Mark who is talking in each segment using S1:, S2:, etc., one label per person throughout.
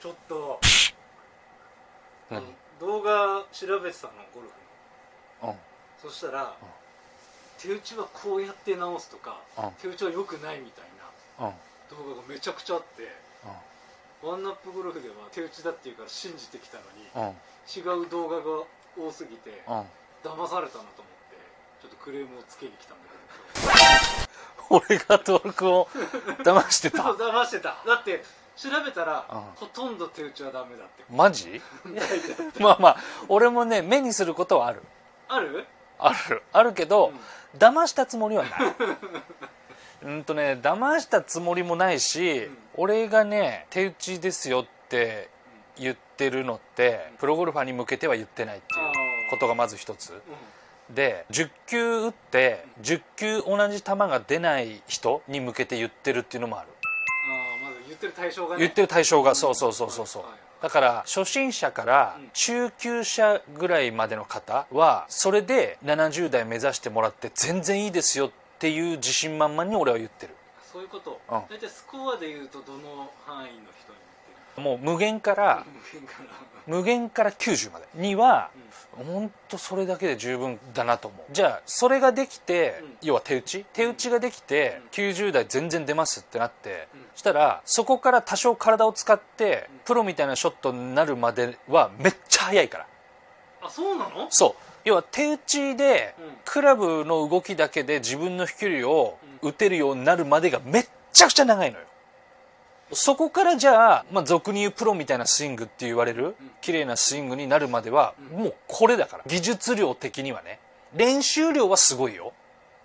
S1: ちょっと。
S2: 何？
S1: 動画調べてたのゴルフの。
S2: うん。
S1: そしたら、手打ちはこうやって直すとか、
S2: うん。
S1: 手打ちは良くないみたいな
S2: うん。
S1: 動画がめちゃくちゃあってワンナップゴルフでは手打ちだっていうから信じてきたのに
S2: うん。うん
S1: 違う動画が多すぎて
S2: うん。
S1: 騙されたなと思ってちょっとクレームをつけに来たんだけ
S2: 俺が登録を騙して
S1: ど
S2: た
S1: 騙してた。だって調べたら、
S2: うん。
S1: ほとんど手打ちはダメだって。
S2: マジ？まあまあ俺もね目にすることはある。
S1: ある？
S2: ある。あるけど、
S1: うん。
S2: 騙したつもりはない。うんとね騙したつもりもないし、
S1: うん。
S2: 俺がね手打ちですよって言ってるのってプロゴルファーに向けては言ってないっていうことがまず一つ。
S1: うん。
S2: で10球打って10球同じ球が出ない人に向けて言ってるっていうのもある
S1: 言ってる対象がね。
S2: 言ってる対象が
S1: うん。
S2: そうそうそうそうそう。
S1: はいはい。
S2: だから初心者から
S1: うん。
S2: 中級者ぐらいまでの方はそれで70代目指してもらって全然いいですよっていう自信満々に俺は言ってる。
S1: そういうこと、
S2: うん。
S1: 大体スコアで言うとどの範囲の人
S2: もう無限から
S1: る無限から。
S2: 無限から90まで。には本当それだけで十分だなと思う。じゃあそれができて、
S1: うん。
S2: 要は手打ち？手打ちができて、90代全然出ますってなって、
S1: うん。
S2: したらそこから多少体を使って、
S1: うん。
S2: プロみたいなショットになるまではめっちゃ早いから。
S1: あそうなの？
S2: そう。要は手打ちで、
S1: うん。
S2: クラブの動きだけで自分の飛距離を打てるようになるまでがめっちゃくちゃ長いのよそこからじゃあ、まあ、俗に言うプロみたいなスイングって言われる
S1: うん。
S2: 綺麗なスイングになるまでは、
S1: うん。
S2: もうこれだから。技術量的にはね。練習量はすごいよ。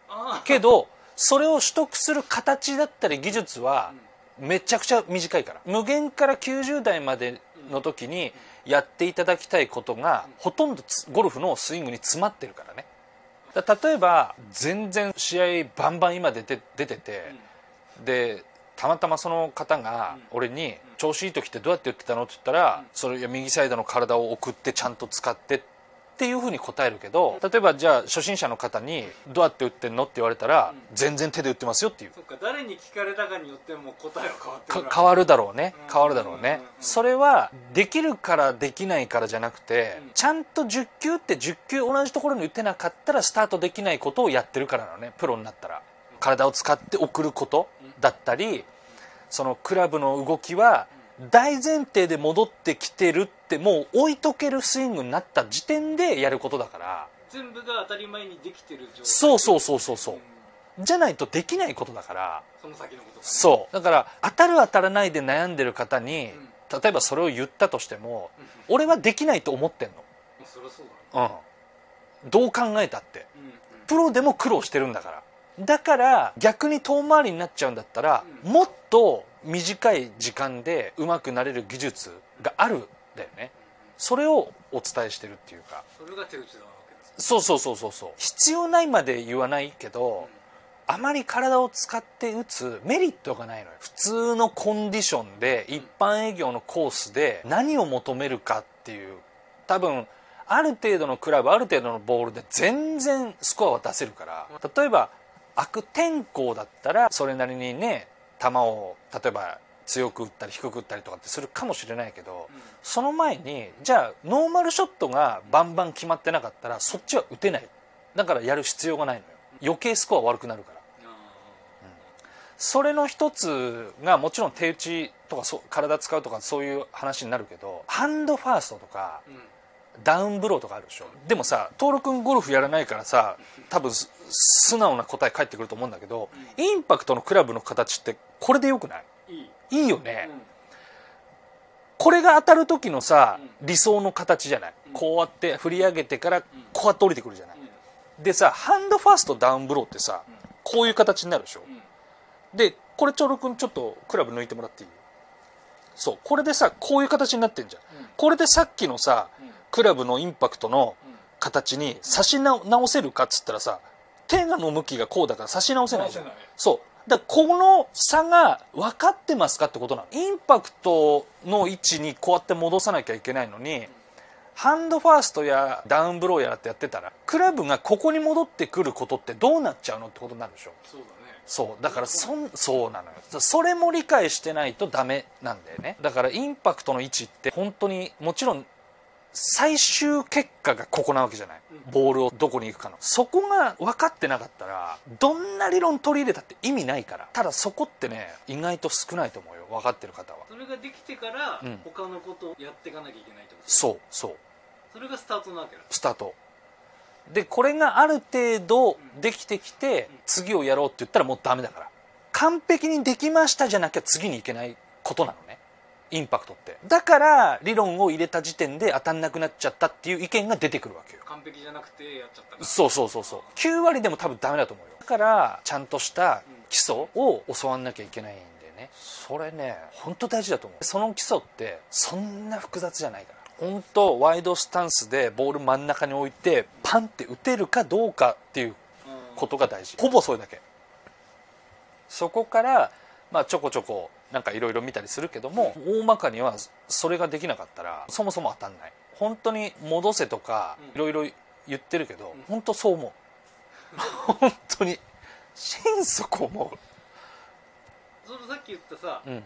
S1: あ
S2: けどそれを取得する形だったり技術はめちゃくちゃ短いから。無限から90代までの時にやっていただきたいことがほとんどつゴルフのスイングに詰まってるからね。だ例えば全然試合バンバン今出て出ててでたまたまその方が俺に「調子いい時ってどうやって打ってたの?」って言ったら「それ右サイドの体を送ってちゃんと使って」っていうふうに答えるけど例えばじゃあ初心者の方に「どうやって打ってんの?」って言われたら「全然手で打ってますよ」っていう。
S1: そっか誰に聞かれたかによっても答えは変わってくる
S2: か変わるだろうね。
S1: うん。
S2: 変わるだろうね。それはできるからできないからじゃなくて
S1: うん。
S2: ちゃんと10球って10球同じところに打てなかったらスタートできないことをやってるからなのね。プロになったら。体を使って送ることだったりそのクラブの動きは大前提で戻ってきてるってもう置いとけるスイングになった時点でやることだから。
S1: 全部が当たり前にできてる状態。
S2: そうそうそうそうそう。
S1: うん
S2: じゃないとできないことだから。
S1: その先のこと
S2: そう。だから当たる当たらないで悩んでる方に、例えばそれを言ったとしても
S1: うん
S2: 俺はできないと思ってん
S1: まあそりゃそうだね
S2: の、うん、どう考えたって。
S1: うんうん。
S2: プロでも苦労してるんだからだから逆に遠回りになっちゃうんだったら、
S1: うん。
S2: もっと短い時間で上手くなれる技術があるんだよね。それをお伝えしてるっていうか。
S1: それが手打ちだわけです
S2: そうそうそうそうそう。必要ないまで言わないけど、あまり体を使って打つメリットがないのよ。普通のコンディションで一般営業のコースで何を求めるかっていう。多分ある程度のクラブある程度のボールで全然スコアは出せるから。例えば悪天候だったらそれなりにね球を例えば強く打ったり低く打ったりとかってするかもしれないけど
S1: うん。
S2: その前にじゃあノーマルショットがバンバン決まってなかったらそっちは打てない。だからやる必要がないのよ。余計スコア悪くなるから。
S1: あ
S2: それの一つがもちろん手打ちとかそう体使うとかそういう話になるけどハンドファーストとか
S1: ーうん
S2: ダウンブローとかあるでしょ。でもさ徹君ゴルフやらないからさ多分す素直な答え返ってくると思うんだけどインパクトのクラブの形ってこれでよくない？
S1: いい。
S2: いいよね、
S1: うん。
S2: これが当たる時のさ、
S1: う
S2: 理想の形じゃない、
S1: うん。
S2: こうやって振り上げてからこうやって降りてくるじゃない、
S1: うん。
S2: でさハンドファーストダウンブローってさ
S1: うん。
S2: こういう形になるでしょ？
S1: うん。
S2: でこれチョロ君ちょっとクラブ抜いてもらっていい？そう。これでさこういう形になってんじゃん。
S1: うん。
S2: これでさっきのさ
S1: うん
S2: クラブのインパクトの
S1: うん
S2: 形に差し直直せるかっつったらさ手の向きがこうだから差し直せないじゃん。そう。だこの差が分かってますかってことなの。インパクトの位置にこうやって戻さなきゃいけないのにハンドファーストやダウンブローやらってやってたらクラブがここに戻ってくることってどうなっちゃうのってことになるでしょ。
S1: そうだね。
S2: そう。だからそんそうなのよ。それも理解してないとダメなんだよね。だからインパクトの位置って本当にもちろん最終結果がここなわけじゃない、
S1: うん。
S2: ボールをどこに行くかの。そこが分かってなかったらどんな理論取り入れたって意味ないから。ただそこってね意外と少ないと思うよ。分かってる方は。
S1: それができてから、
S2: うん。
S1: 他のことをやっていかなきゃいけないってこと？
S2: そうそう。
S1: それがスタートなわけだ。
S2: スタート。でこれがある程度
S1: うん。
S2: できてきて
S1: うん。
S2: 次をやろうって言ったらもうダメだから。完璧にできましたじゃなきゃ次に行けないことなのねインパクトって。だから理論を入れた時点で当たんなくなっちゃったっていう意見が出てくるわけよ。
S1: 完璧じゃなくてやっちゃった
S2: そうそうそうそう。9割でも多分ダメだと思うよ。だからちゃんとした基礎を教わんなきゃいけないんだよね。それね本当大事だと思う。その基礎ってそんな複雑じゃないから。本当ワイドスタンスでボール真ん中に置いてパンって打てるかどうかっていう
S1: うん
S2: ことが大事。ほぼそれだけ。そこからまあちょこちょこなんかいろいろ見たりするけども大まかにはそれができなかったらそもそも当たんない。本当に戻せとかい
S1: うん。
S2: ろいろ言ってるけど
S1: うん。
S2: 本当そう思う。本当に心底思
S1: そのさっき言ったさ
S2: ううん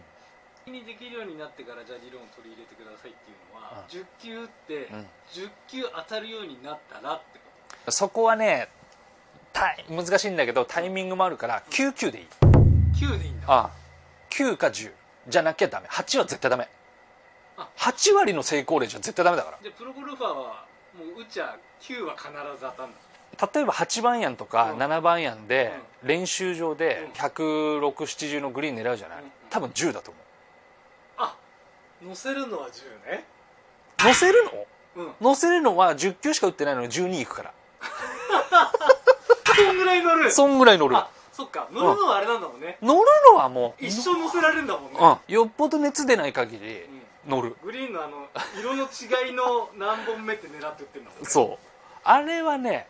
S1: にできるようになってからじゃあ理論を取り入れてくださいっていうのは、
S2: うん。
S1: 10球って、
S2: うん。
S1: 10球当たるようになったらってこ
S2: そこはねた難しいんだけどタイミングもあるから9球でいい。
S1: と9でいいんだ。
S2: ああ9か10じゃなきゃダメ。8は絶対ダメ。
S1: あ。
S2: 8割の成功例じゃ絶対ダメだから。
S1: じゃあプロゴルファーはもう打ちゃ9は必ず当たる
S2: 例えば8番アンとか
S1: うん。
S2: 7番アンで練習場で
S1: うん。
S2: 16070のグリーン狙うじゃない？
S1: うん。
S2: 多分10だと思
S1: あ乗せるのは10ね。
S2: う乗せるの？
S1: うん。
S2: 乗せるのは10球しか打ってないのに12いくから。
S1: そんぐらい乗る。
S2: そんぐらい乗る。
S1: あそっか乗るのはあれなんだもんね、
S2: 乗るのはもう。
S1: 一生乗せられるんだもんね、
S2: うんよっぽど熱出ない限り
S1: うん。
S2: 乗る。
S1: グリーンのあの色の違いの何本目って狙って打ってるんだもんね
S2: そう。あれはね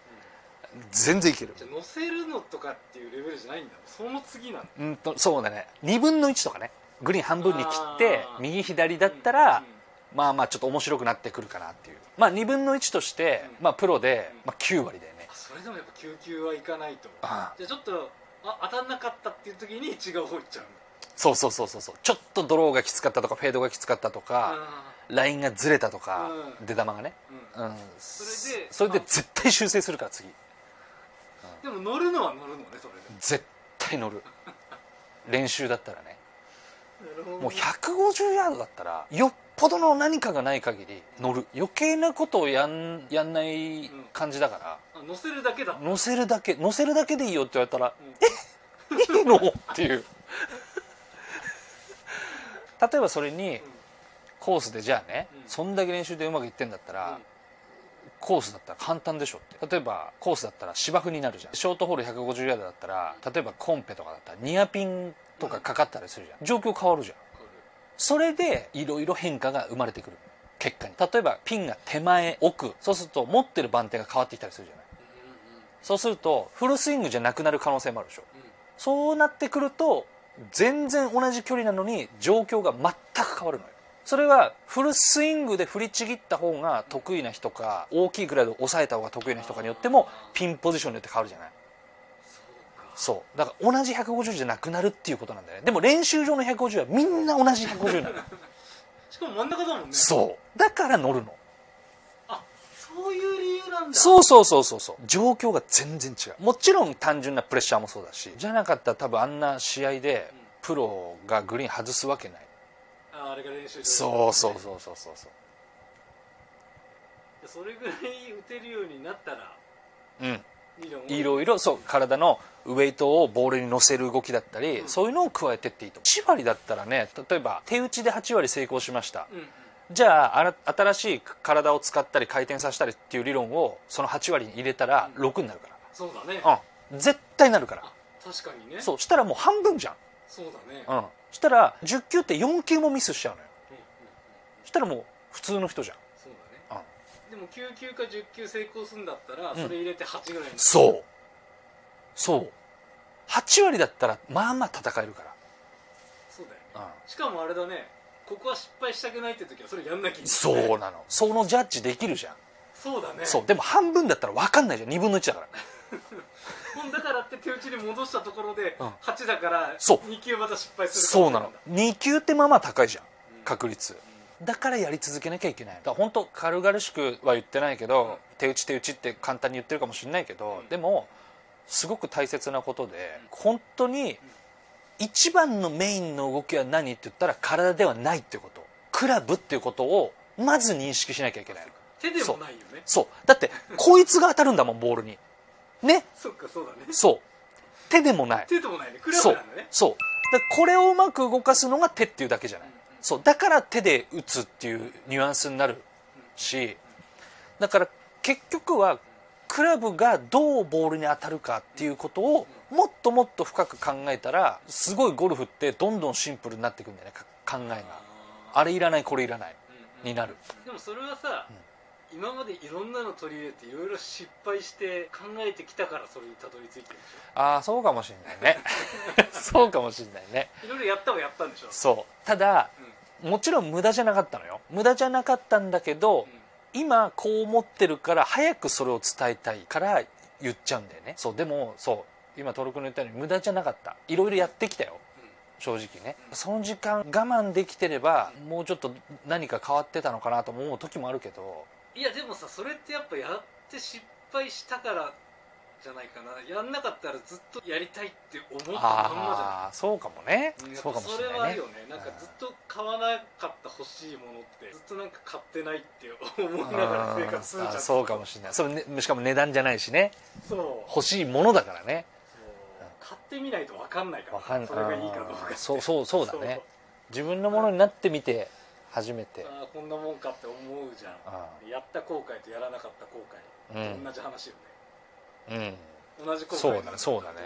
S2: 全然いける。
S1: じゃあ乗せるのとかっていうレベルじゃないんだ。その次なんだ。
S2: うんとそうだね。2分の1とかね。グリーン半分に切って右左だったら、
S1: うん
S2: まあまあちょっと面白くなってくるかなっていう。まあ2分の1として、
S1: うん。
S2: まあプロで
S1: うん、
S2: まあ、9割だよね。
S1: あそれでもやっぱ救急はいかないと。
S2: ああ。
S1: じゃあちょっとあ当たんなかったっていう時に違う方行っちゃう
S2: そうそうそうそうそう。ちょっとドローがきつかったとかフェードがきつかったとか、ラインがずれたとか、
S1: うん。
S2: 出玉がね、
S1: うん。
S2: うん、
S1: それで
S2: それで絶対修正するから次。
S1: でも乗るのは乗るのねそれで。
S2: 絶対乗る。練習だったら
S1: ね。
S2: もう150ヤードだったらよっぽどの何かがない限り乗る。余計なことをやんやんない感じだから、
S1: あ乗せるだけだ。
S2: 乗せるだけ。乗せるだけでいいよって言われたら
S1: うん。
S2: いいのっていう。例えばそれにコースでじゃあね、
S1: うん。
S2: そんだけ練習でうまくいってんだったら、コースだったら簡単でしょって。例えばコースだったら芝生になるじゃん。ショートホール150ヤードだったら例えばコンペとかだったらニアピンとかかかったりするじゃん。状況変わるじゃんそれでいろいろ変化が生まれてくる。結果に。例えばピンが手前奥。そうすると持ってる番手が変わってきたりするじゃない。そうするとフルスイングじゃなくなる可能性もあるでしょ。そうなってくると全然同じ距離なのに状況が全く変わるのよ。それはフルスイングで振りちぎった方が得意な人か大きいグライドを抑えた方が得意な人かによってもピンポジションによって変わるじゃない
S1: そう。
S2: だから同じ150じゃなくなるっていうことなんだよね。でも練習場の150はみんな同じ150なの。
S1: しかも真ん中だもんね。
S2: そう。だから乗るの。
S1: あそういう理由なんだ。
S2: そうそうそうそうそう。状況が全然違う。もちろん単純なプレッシャーもそうだし。じゃなかったら多分あんな試合で
S1: うん。
S2: プロがグリーン外すわけない。
S1: ああれが練習場
S2: そうそうそうそうそう。そう
S1: それぐらい打てるようになったら。
S2: うんいろいろそう体のウエイトをボールに乗せる動きだったり、
S1: うん。
S2: そういうのを加えてっていいと。8割だったらね例えば手打ちで8割成功しました。
S1: うん。うん
S2: じゃあ新しい体を使ったり回転させたりっていう理論をその8割に入れたら
S1: うん。
S2: 6になるか
S1: そうだね。
S2: ら、うん、絶対なるから。
S1: あ確かにね。
S2: そうしたらもう半分じゃん、
S1: そうだね。
S2: うん、したら10球って4球もミスしちゃうのよ。
S1: うんうんうん。
S2: したらもう普通の人じゃん、
S1: でも9球か10球成功するんだったら
S2: ん。
S1: それ入れて8ぐらいになる
S2: そう。そう。8割だったらまあまあ戦えるから、
S1: そうだよね。
S2: うん。
S1: しかもあれだね。ここは失敗したくないって時はそれやんなきゃいけない。
S2: そうなの。そのジャッジできるじゃん、
S1: そうだね。
S2: そう。でも半分だったら分かんないじゃん。2分の1だから。
S1: ほんだからって手打ちに戻したところで
S2: うん。
S1: 8だから
S2: そう。
S1: 2球また失敗する
S2: そうなの。2級ってまあまあ高いじゃん。
S1: うん。
S2: 確率だからやり続けなきゃいけない。だから本当軽々しくは言ってないけど、手打ち手打ちって簡単に言ってるかもしれないけど、
S1: うん。
S2: でもすごく大切なことで、本当に一番のメインの動きは何って言ったら体ではないってこと。クラブっていうことをまず認識しなきゃいけない。
S1: 手でもないよね。
S2: そう。だってこいつが当たるんだもんボールに。ね？
S1: そっかそうだね。
S2: そう。手でもない。
S1: 手でもないね。クラブ
S2: そう
S1: なんだね。
S2: そう。だからこれをうまく動かすのが手っていうだけじゃない、
S1: うん
S2: そうだから手で打つっていうニュアンスになるしだから結局はクラブがどうボールに当たるかっていうことをもっともっと深く考えたらすごいゴルフってどんどんシンプルになっていくんだよね。か考えが。あれいらないこれいらない。になる。
S1: でもそれはさ、今までいろんなの取り入れていろいろ失敗して考えてきたからそれにたどり着いてる
S2: ああそうかもしれないね。そうかもしれないね。
S1: ょいろいろやったはやったんでしょ？
S2: そう。ただ
S1: うん
S2: もちろん無駄じゃなかったのよ。無駄じゃなかったんだけど、今こう思ってるから早くそれを伝えたいから言っちゃうんだよね。そうでもそう今トル君の言ったように無駄じゃなかった。いろいろやってきたよ。正直ね。その時間我慢できてればもうちょっと何か変わってたのかなと思う時もあるけど。
S1: いやでもさそれってやっぱやって失敗したからじゃないかな。やんなかったらずっとやりたいって思ったまんま
S2: ああそうかもね。
S1: じゃない
S2: そうかもし
S1: それ
S2: れないね。
S1: はあるよね。なんかずっと買わなかった欲しいものってずっとなんか買ってないって思いながら生活するじゃん。
S2: そうかもしれない。それ、ね、しかも値段じゃないしね。
S1: そう。
S2: 欲しいものだからね。
S1: そう。買ってみないと分かんないから
S2: わかんない。
S1: それがいいかどうか
S2: そうそうそうだね。自分のものになってみて初めて。
S1: ああこんなもんかって思うじゃん。
S2: あ
S1: やった後悔とやらなかった後悔、
S2: うん。
S1: 同じ話よ
S2: うん。
S1: ね同じ
S2: そうだねそうだね。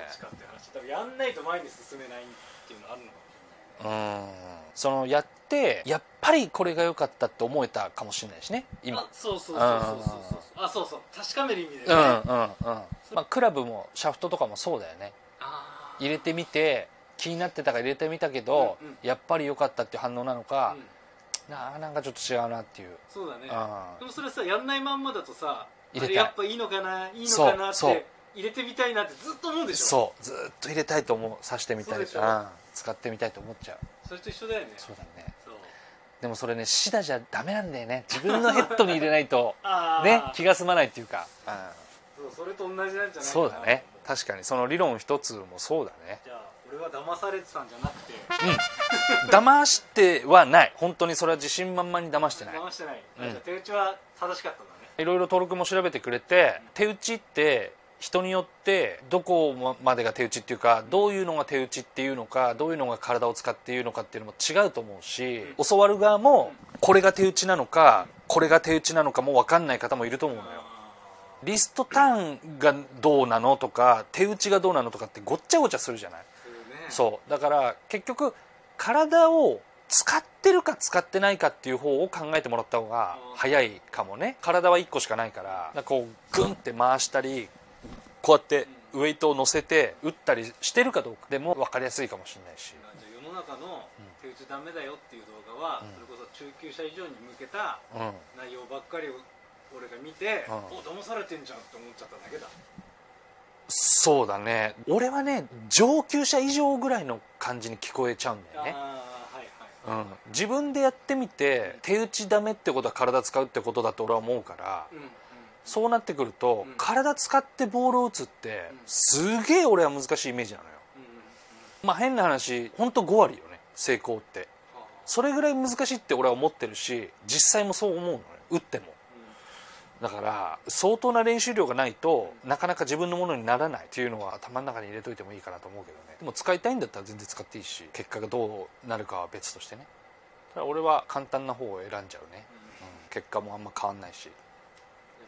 S1: やんないと前に進めないっていうのあるのかも。し
S2: うん。そのやってやっぱりこれが良かったって思えたかもしれないしね今。
S1: あそうそうそうそうそうそう。あそうそう。確かめる意味でね、
S2: うんうんうん。まあクラブもシャフトとかもそうだよね。入れてみて気になってたから入れてみたけど、
S1: うんうん。
S2: やっぱり良かったっていう反応なのか
S1: う、ん。
S2: なあなんかちょっと違うなっていう。
S1: そうだね。
S2: あ
S1: でもそれさやんないまんまだとさ
S2: 入れたい。
S1: やっぱいいのかな？いいのかなって入れてみたいなってずっと思うでしょ？
S2: そう。ずっと入れたいと思うさしてみたい
S1: そうでしょ？
S2: うん。使ってみたいと思っちゃう。
S1: それと一緒だよね。
S2: そうだね。でもそれねシダじゃダメなんだよね。自分のヘッドに入れないと。ね？気が済まないっていうか、
S1: そうそれと同じなんじゃないかな。
S2: そうだね。確かに。その理論一つもそうだね。
S1: じゃあ俺は騙されてたんじゃなくて。
S2: うん。騙してはない。本当にそれは自信満々に騙してない。
S1: 騙してない、
S2: うん。
S1: じゃあ手打ちは正しかったんだね
S2: いろいろ登録も調べてくれて手打ちって人によってどこまでが手打ちっていうかどういうのが手打ちっていうのかどういうのが体を使っていうのかっていうのも違うと思うし教わる側もこれが手打ちなのかこれが手打ちなのかも分かんない方もいると思うのよ。リストターンがどうなのとか手打ちがどうなのとかってごっちゃごちゃするじゃない。
S1: そうね。
S2: そう。だから結局体を使ってるか使ってないかっていう方を考えてもらった方が早いかもね。体は1個しかないから。こうグンって回したりこうやってウエイトを乗せて打ったりしてるかどうかでも分かりやすいかもしれないし。
S1: 世の中の手打ちダメだよっていう動画は、
S2: うん。
S1: それこそ中級者以上に向けた
S2: うん。
S1: 内容ばっかりを俺が見て、
S2: うん。
S1: お騙されてんじゃんって思っちゃっただけだ。
S2: そうだね。俺はね上級者以上ぐらいの感じに聞こえちゃうんだよねうん、自分でやってみて手打ちダメってことは体使うってことだと俺は思うから
S1: うん。うん
S2: そうなってくると、
S1: うん。
S2: 体使ってボールを打つって
S1: うん
S2: すげえ俺は難しいイメージなのよ。
S1: うん。うん。うん。
S2: まあ変な話本当5割よね成功って。
S1: はあ。
S2: それぐらい難しいって俺は思ってるし実際もそう思うのよ打っても。
S1: う
S2: だから相当な練習量がないとなかなか自分のものにならないっていうのは頭の中に入れといてもいいかなと思うけどね。でも使いたいんだったら全然使っていいし結果がどうなるかは別としてね。ただ俺は簡単な方を選んじゃうね、
S1: うん。
S2: うん。結果もあんま変わんないし。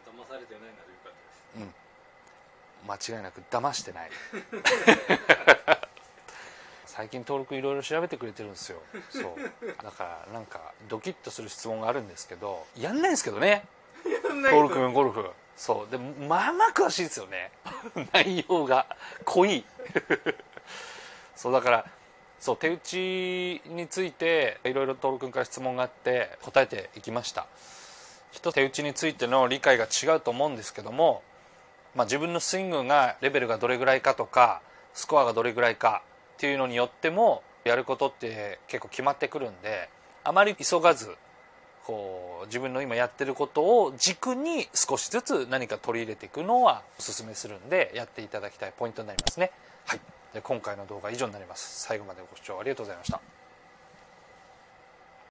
S1: 騙されてないならよかったです。
S2: 間違いなく騙してない。最近登録いろいろ調べてくれてるんですよ。そう。だからなんかドキッとする質問があるんですけどやんないんですけどね登録君ゴルフ。そう。でまあまあ詳しいですよね。内容が濃い。そうだからそう手打ちについていろいろ登録君から質問があって答えていきました。一手打ちについての理解が違うと思うんですけどもまあ、自分のスイングがレベルがどれぐらいかとかスコアがどれぐらいかっていうのによってもやることって結構決まってくるんであまり急がずこう自分の今やってることを軸に少しずつ何か取り入れていくのはおすすめするんでやっていただきたいポイントになりますね。はい、で今回の動画は以上になります。最後までご視聴ありがとうございました。